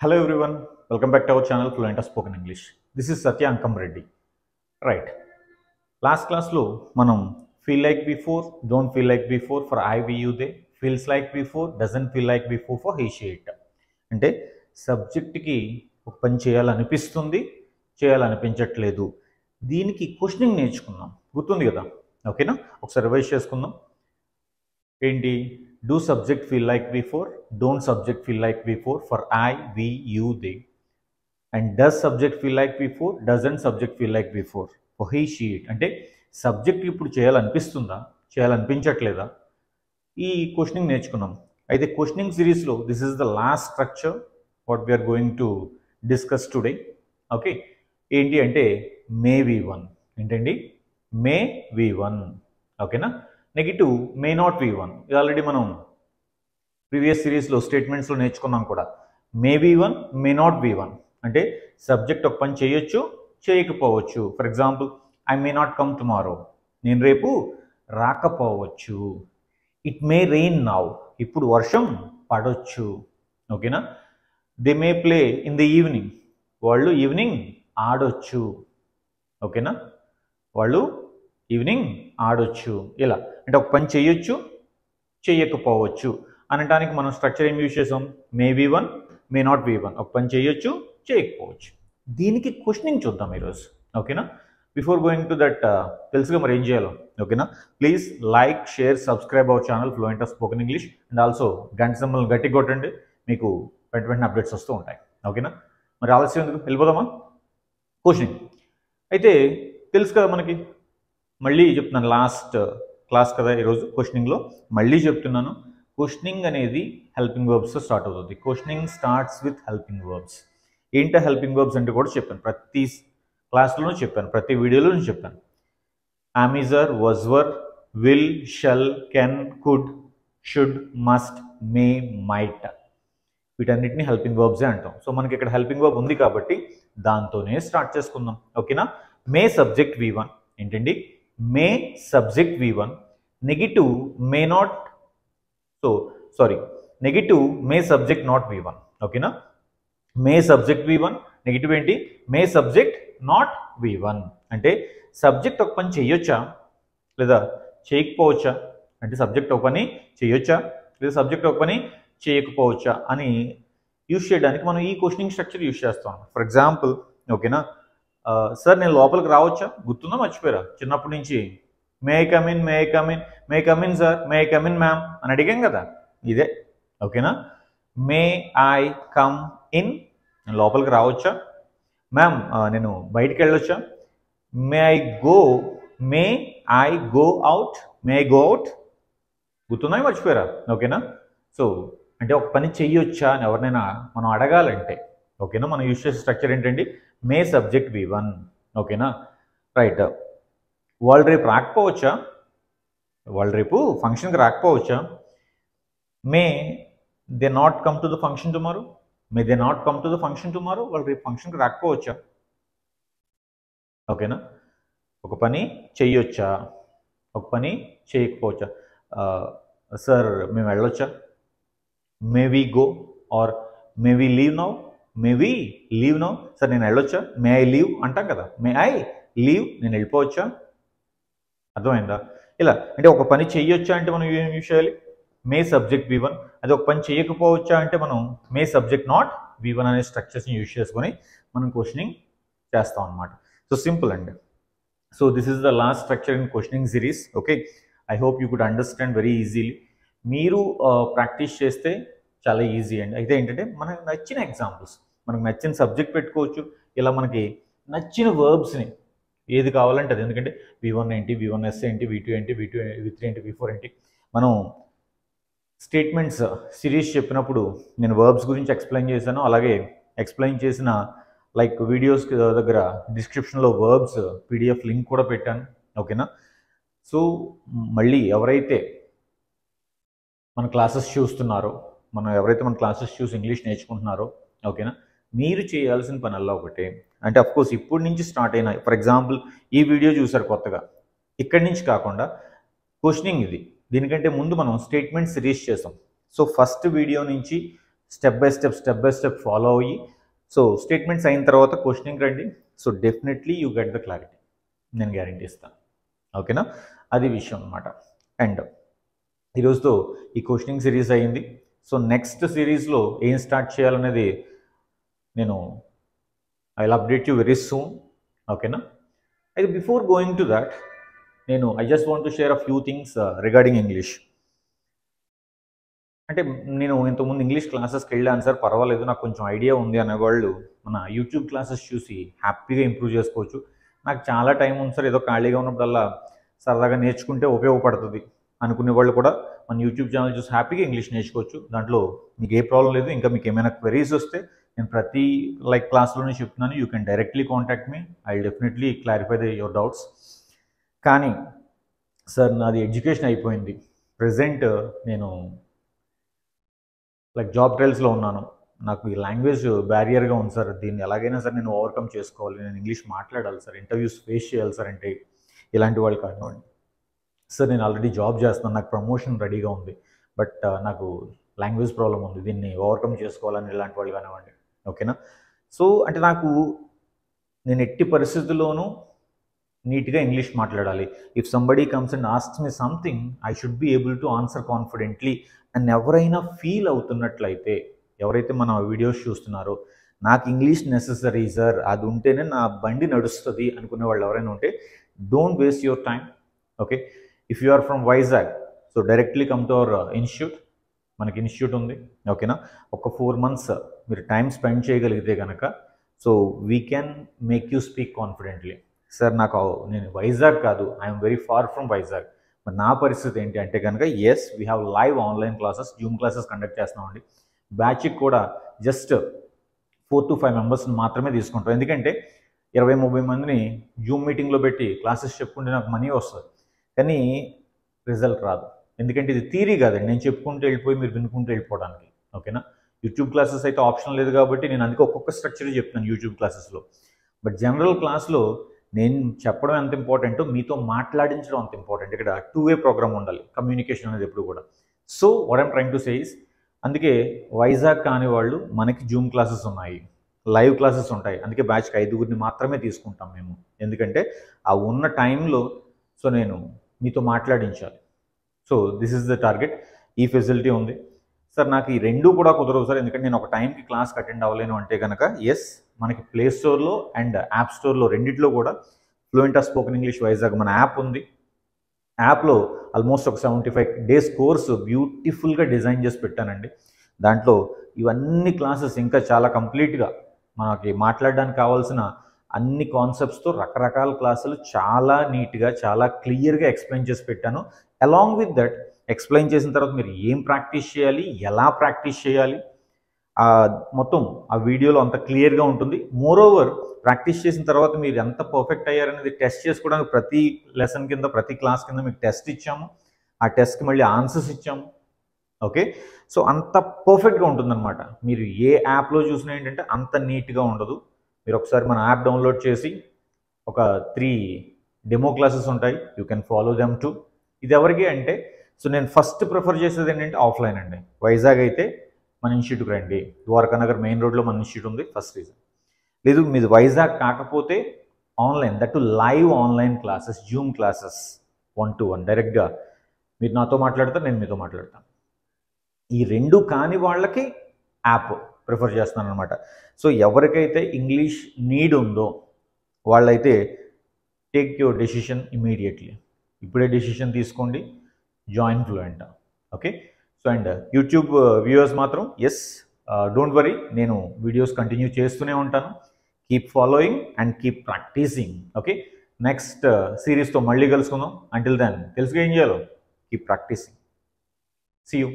Hello everyone welcome back to our channel Fluent of Spoken English. This is Satya Ankam right last క్లాస్లో మనం feel like before don't feel like before for I we you they feels like before doesn't feel like before for he అంటే సబ్జెక్ట్కి ఒక పని చేయాలనిపిస్తుంది చేయాలనిపించట్లేదు. దీనికి questioning నేర్చుకుందాం గుర్తుంది కదా? ఓకేనా ఒకసారి రివైజ్ చేసుకుందాం. ఏంటి? Do subject feel like don't don't subject feel like for for I we you they and does subject feel like doesn't subject subject feel like for he, she, it. అంటే subject ఇప్పుడు చేయాలనిపిస్తుందా చేయాలనిపించట్లేదా? ఈ questioning నేర్చుకున్నాం. అయితే questioning సిరీస్లో this is the last structure what we are going to discuss today okay ఏంటి అంటే మే వి వన్ ఏంటండి? మే వి వన్ ఓకేనా negative may not V one ఇది ఆల్రెడీ మనం ప్రీవియస్ సిరీస్లో స్టేట్మెంట్స్లో నేర్చుకున్నాం కూడా. May V one may not V one అంటే సబ్జెక్ట్ ఒక పని చేయొచ్చు చేయకపోవచ్చు. For example I may not come tomorrow నేను రేపు రాకపోవచ్చు. ఇట్ మే రెయిన్ నావ్ ఇప్పుడు వర్షం పడవచ్చు ఓకేనా they may play in the evening వాళ్ళు ఈవినింగ్ ఆడొచ్చు. ఓకేనా వాళ్ళు ఈవినింగ్ ఆడొచ్చు. ఇలా. అంటే ఒక పని చేయొచ్చు చేయకపోవచ్చు. అనటానికి మనం స్ట్రక్చర్ ఏం యూజ్ చేసాం? May be one may not V one ఒక పని చేయొచ్చు చేయకపోవచ్చు. దీనికి క్వశ్చనింగ్ చూద్దాం ఈరోజు. ఓకేనా? బిఫోర్ గోయింగ్ టు దట్ తెలుసుగా మరి ఏం చేయాలో. ఓకేనా? Please like share subscribe our channel fluent of spoken English and also గంట సమ్మల్ని గట్టి కొట్టండి. మీకు వెంట వెంటనే అప్డేట్స్ వస్తూ ఉంటాయి. ఓకేనా? మరి ఆలస్యం ఎందుకు? వెళ్ళిపోదామా? క్వశ్చనింగ్ అయితే తెలుసు కదా మనకి? మళ్ళీ చెప్తున్నాను లాస్ట్ క్లాస్ కదా ఈరోజు క్వశ్చనింగ్లో మళ్ళీ చెప్తున్నాను క్వశ్చనింగ్ అనేది హెల్పింగ్ వర్బ్స్తో స్టార్ట్ అవుతుంది. Questioning starts with helping verbs ఏంటో హెల్పింగ్ వర్బ్స్ అంటే కూడా చెప్పాను. ప్రతి క్లాస్లోనూ చెప్పాను ప్రతి వీడియోలోనూ చెప్పాను. Am is are was were will shall can could should must may might వీటన్నిటిని హెల్పింగ్ వర్బ్సే అంటాం. సో మనకి ఇక్కడ హెల్పింగ్ వర్బ్ ఉంది కాబట్టి దాంతోనే స్టార్ట్ చేసుకుందాం. ఓకేనా మే సబ్జెక్ట్ వి వన్ ఏంటండి? May subject V one negative may not so sorry negative may subject not V one ఓకేనా? May subject V one negative ఏంటి? May subject not V one. అంటే subject ఒక పని చేయొచ్చా? లేదా చేయకపోవచ్చా? అంటే సబ్జెక్ట్ ఒక పని చేయొచ్చా? లేదా సబ్జెక్ట్ ఒక పని చేయకపోవచ్చా? అని యూజ్ చేయడానికి మనం ఈ క్వశ్చనింగ్ స్ట్రక్చర్ యూజ్ చేస్తాం. ఫర్ ఎగ్జాంపుల్ ఓకేనా? సార్ నేను లోపలికి రావచ్చా? గుర్తుందా? మర్చిపోయారా? చిన్నప్పటి నుంచి. May come in may come in may come in sir may come in ma'am అని అడిగాం కదా. ఇదే. ఓకేనా? మే ఐ కమ్ ఇన్ నేను లోపలికి రావచ్చా? మ్యామ్ నేను బయటికి వెళ్ళొచ్చా? May I go may I go out may I go out గుర్తుందా? మర్చిపోయారా? ఓకేనా? సో అంటే ఒక పని చెయ్యొచ్చా అని ఎవరినైనా మనం అడగాలంటే. ఓకేనా? మనం యూజ్ చేసే స్ట్రక్చర్ ఏంటండి? మే సబ్జెక్ట్ వి వన్ ఓకేనా రైట్ వాళ్ళు రేపు రాకపోవచ్చా? వాళ్ళు రేపు ఫంక్షన్కి రాకపోవచ్చా? May they not come to the function tomorrow may they not come to the function tomorrow వాళ్ళు రేపు ఫంక్షన్కి రాకపోవచ్చా? ఓకేనా ఒక పని చెయ్యొచ్చా? ఒక పని చేయకపోవచ్చా? సార్ మేము వెళ్ళొచ్చా? May we go or may we leave now may we leave no sir నేను వెళ్ళొచ్చా? మే ఐ లీవ్ అంటాం కదా. మే ఐ లీవ్ నేను వెళ్ళిపోవచ్చా? అర్థమైందా? ఇలా అంటే ఒక పని చెయ్యొచ్చా అంటే మనం ఏం యూజ్ చేయాలి? మే సబ్జెక్ట్ వి వన్ అది ఒక పని చేయకపోవచ్చా అంటే మనం may subject not V one అనే స్ట్రక్చర్స్ని యూజ్ చేసుకొని మనం క్వశ్చనింగ్ చేస్తాం అనమాట సో సింపుల్ అండి. So this is the last structure in questioning series okay I hope you could understand very easily మీరు uh, ప్రాక్టీస్ చేస్తే చాలా ఈజీ అండి. అయితే ఏంటంటే మనకు నచ్చిన ఎగ్జాంపుల్స్ మనకు నచ్చిన సబ్జెక్ట్ పెట్టుకోవచ్చు. ఇలా మనకి నచ్చిన వర్బ్స్ని ఏది కావాలంటే అది. ఎందుకంటే వి వన్ ఏంటి వి వన్ ఎస్ ఏంటి వి టూ ఏంటి వి టూ వి త్రీ ఏంటి వి ఫోర్ ఏంటి. మనం స్టేట్మెంట్స్ సిరీస్ చెప్పినప్పుడు నేను వర్బ్స్ గురించి ఎక్స్ప్లెయిన్ చేశాను. అలాగే ఎక్స్ప్లెయిన్ చేసిన లైక్ వీడియోస్ దగ్గర డిస్క్రిప్షన్లో వర్బ్స్ పీడిఎఫ్ లింక్ కూడా పెట్టాను. ఓకేనా సో మళ్ళీ ఎవరైతే మన క్లాసెస్ చూస్తున్నారో మనం ఎవరైతే మన క్లాసెస్ చూసి ఇంగ్లీష్ నేర్చుకుంటున్నారో ఓకేనా మీరు చేయాల్సిన పనుల్లో ఒకటే. అంటే కోర్స్ ఇప్పటి నుంచి స్టార్ట్ అయిన ఫర్ ఎగ్జాంపుల్ ఈ వీడియో చూసారు కొత్తగా. ఇక్కడి నుంచి కాకుండా క్వశ్చనింగ్ ఇది. దీనికంటే ముందు మనం స్టేట్మెంట్ సిరీస్ చేసాం సో ఫస్ట్ వీడియో నుంచి step by step step by step follow అయ్యి సో స్టేట్మెంట్స్ అయిన తర్వాత క్వశ్చనింగ్ రండి. So definitely you get the clarity నేను గ్యారంటీ ఇస్తాను. ఓకేనా అది విషయం అనమాట అండ్ ఈరోజుతో ఈ క్వశ్చనింగ్ సిరీస్ అయింది. సో నెక్స్ట్ సిరీస్లో ఏం స్టార్ట్ చేయాలనేది నేను I will update you very soon ఓకేనా అయితే బిఫోర్ గోయింగ్ టు దట్ నేను I just want to share a few things regarding English అంటే నేను ఇంతకుముందు ఇంగ్లీష్ క్లాసెస్కి వెళ్ళాను సార్. పర్వాలేదు నాకు కొంచెం ఐడియా ఉంది అనేవాళ్ళు. మన యూట్యూబ్ క్లాసెస్ చూసి హ్యాపీగా ఇంప్రూవ్ చేసుకోవచ్చు. నాకు చాలా టైం ఉంది సార్. ఏదో ఖాళీగా ఉన్నప్పుడల్లా సరదాగా నేర్చుకుంటే ఉపయోగపడుతుంది అనుకునే వాళ్ళు కూడా మన యూట్యూబ్ ఛానల్ చూసి హ్యాపీగా ఇంగ్లీష్ నేర్చుకోవచ్చు. దాంట్లో మీకు ఏ ప్రాబ్లం లేదు. ఇంకా మీకు ఏమైనా క్వెరీస్ వస్తే నేను ప్రతి లైక్ క్లాస్లోనే చెప్తున్నాను you can directly contact me I definitely clarify the your doubts కానీ సార్ నాది ఎడ్యుకేషన్ అయిపోయింది. ప్రజెంట్ uh, నేను లైక్ జాబ్ ట్రయల్స్లో ఉన్నాను. నాకు ఈ లాంగ్వేజ్ బ్యారియర్గా ఉంది సార్ దీన్ని ఎలాగైనా సార్ నేను ఓవర్కమ్ చేసుకోవాలి. నేను ఇంగ్లీష్ మాట్లాడాలి సార్ ఇంటర్వ్యూస్ ఫేస్ చేయాలి సార్ అంటే ఇలాంటి వాళ్ళు కానివ్వండి సార్ నేను ఆల్రెడీ జాబ్ చేస్తున్నాను. నాకు ప్రమోషన్ రెడీగా ఉంది. బట్ uh, నాకు లాంగ్వేజ్ ప్రాబ్లం ఉంది. దీన్ని ఓవర్కమ్ చేసుకోవాలని ఇలాంటి వాళ్ళు కానివ్వండి. ఓకేనా? సో అంటే నాకు నేను ఎట్టి పరిస్థితుల్లోనూ నీట్గా ఇంగ్లీష్ మాట్లాడాలి. If somebody comes and ask me something I should be able to answer confidently and ఎవరైనా ఫీల్ అవుతున్నట్లయితే ఎవరైతే మన వీడియోస్ చూస్తున్నారో నాకు ఇంగ్లీష్ నెససరీ సార్ అది ఉంటేనే నా బండి నడుస్తుంది అనుకునే వాళ్ళు ఎవరైనా ఉంటే don't waste your time okay? If you are from Vizag so directly come to our institute మనకి ఇన్స్టిట్యూట్ ఉంది ఓకేనా? ఒక ఫోర్ మంత్స్ మీరు టైం స్పెండ్ చేయగలిగితే కనుక so we can make you speak confidently sir నాకు నేను వైజాగ్ కాదు I'm very far from Vizag. మరి నా పరిస్థితి ఏంటి అంటే కనుక yes we have live online classes Zoom classes conduct చేస్తున్నామండి. బ్యాచ్కి కూడా జస్ట్ ఫోర్ టు ఫైవ్ మెంబర్స్ని మాత్రమే తీసుకుంటాం. ఎందుకంటే ఇరవై ముప్పై మందిని జూమ్ మీటింగ్లో పెట్టి క్లాసెస్ చెప్పుకుంటే నాకు మనీ వస్తుంది. కానీ రిజల్ట్ రాదు. ఎందుకంటే ఇది థీరీ కాదండి. నేను చెప్పుకుంటూ వెళ్ళిపోయి మీరు వినుకుంటూ వెళ్ళిపోవడానికి. ఓకేనా? యూట్యూబ్ క్లాసెస్ అయితే ఆప్షన్ లేదు కాబట్టి నేను అందుకే ఒక్కొక్క స్ట్రక్చర్ చెప్తాను యూట్యూబ్ క్లాసెస్లో బట్ జనరల్ క్లాస్లో నేను చెప్పడం ఎంత ఇంపార్టెంటో మీతో మాట్లాడించడం అంత ఇంపార్టెంట్ ఇక్కడ టూ వే ప్రోగ్రామ్ ఉండాలి. కమ్యూనికేషన్ అనేది ఎప్పుడు కూడా. So what I'm trying to says అందుకే వైజాగ్ కాని వాళ్ళు మనకి జూమ్ క్లాసెస్ ఉన్నాయి. లైవ్ క్లాసెస్ ఉంటాయి. అందుకే బ్యాచ్కి ఐదుగురిని మాత్రమే తీసుకుంటాం మేము. ఎందుకంటే ఆ ఉన్న టైంలో సో నేను మీతో మాట్లాడించాలి. So this is the target. ఈ ఫెసిలిటీ ఉంది. సార్ నాకు ఈ రెండు కూడా కుదరవు సార్. ఎందుకంటే నేను ఒక టైంకి క్లాస్కి అటెండ్ అవ్వలేను అంటే కనుక ఎస్ మనకి ప్లే స్టోర్లో అండ్ యాప్ స్టోర్లో రెండిట్లో కూడా fluent of spoken English Vizag మన యాప్ ఉంది. యాప్లో ఆల్మోస్ట్ ఒక సెవెంటీ ఫైవ్ డేస్ కోర్సు బ్యూటిఫుల్గా డిజైన్ చేసి పెట్టానండి. దాంట్లో ఇవన్నీ క్లాసెస్ ఇంకా చాలా కంప్లీట్గా మనకి మాట్లాడడానికి కావాల్సిన అన్ని కాన్సెప్ట్స్తో రకరకాల క్లాసులు చాలా నీట్గా చాలా క్లియర్గా ఎక్స్ప్లెయిన్ చేసి పెట్టాను. అలాంగ్ విత్ దట్ ఎక్స్ప్లెయిన్ చేసిన తర్వాత మీరు ఏం ప్రాక్టీస్ చేయాలి? ఎలా ప్రాక్టీస్ చేయాలి? మొత్తం ఆ వీడియోలో అంత క్లియర్గా ఉంటుంది. మోర్ ఓవర్ ప్రాక్టీస్ చేసిన తర్వాత మీరు ఎంత పర్ఫెక్ట్ అయ్యారనేది టెస్ట్ చేసుకోవడానికి ప్రతి లెసన్ కింద ప్రతి క్లాస్ కింద మీకు టెస్ట్ ఇచ్చాము. ఆ టెస్ట్కి మళ్ళీ ఆన్సర్స్ ఇచ్చాము. ఓకే సో అంత పర్ఫెక్ట్గా ఉంటుందన్నమాట. మీరు ఏ యాప్లో చూసినా ఏంటంటే అంత నీట్గా ఉండదు. మీరు ఒకసారి మన యాప్ డౌన్లోడ్ చేసి ఒక త్రీ డెమో క్లాసెస్ ఉంటాయి. You can follow them too. ఇది ఎవరికి అంటే సో నేను ఫస్ట్ ప్రిఫర్ చేసేది ఏంటంటే ఆఫ్లైన్ అండి. వైజాగ్ అయితే మన ఇన్స్టిట్యూట్కి రండి ద్వారకా నగర్ మెయిన్ రోడ్లో మన ఇన్స్టిట్యూట్ ఉంది ఫస్ట్ రీజన్. లేదు మీది వైజాగ్ కాకపోతే online that to live online classes Zoom classes one to one. డైరెక్ట్గా మీరు నాతో మాట్లాడతారు నేను మీతో మాట్లాడతాను. ఈ రెండు కాని వాళ్ళకి యాప్ ప్రిఫర్ చేస్తున్నాను అనమాట సో ఎవరికైతే ఇంగ్లీష్ నీడ్ ఉందో వాళ్ళైతే టేక్ యువర్ డెసిషన్ ఇమీడియట్లీ ఇప్పుడే డెసిషన్ తీసుకోండి join fluent okay so and YouTube viewers మాత్రం ఎస్ డోంట్ వరీ నేను వీడియోస్ కంటిన్యూ చేస్తూనే ఉంటాను. Keep following and keep practising okay next సిరీస్తో మళ్ళీ కలుసుకుందాం. అంటిల్ దెన్ తెలుసుగా ఏం చేయాలో? Keep practising see you